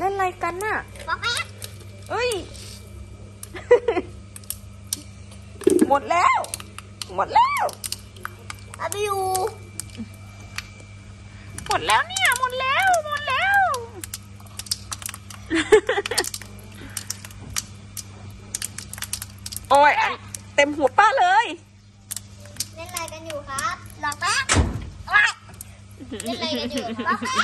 เล่นอะไรกันน่ะบอกแป๊บเอ้ย หมดแล้ว หมดแล้วอาบิวยวหมดแล้วเนี่ย หมดแล้ว หมดแล้ว โอ้ยเต็มหัวป้าเลย เล่นอะไรกันอยู่ครับรอกแป๊บเล่นอะไรกันอยู่บอกแบ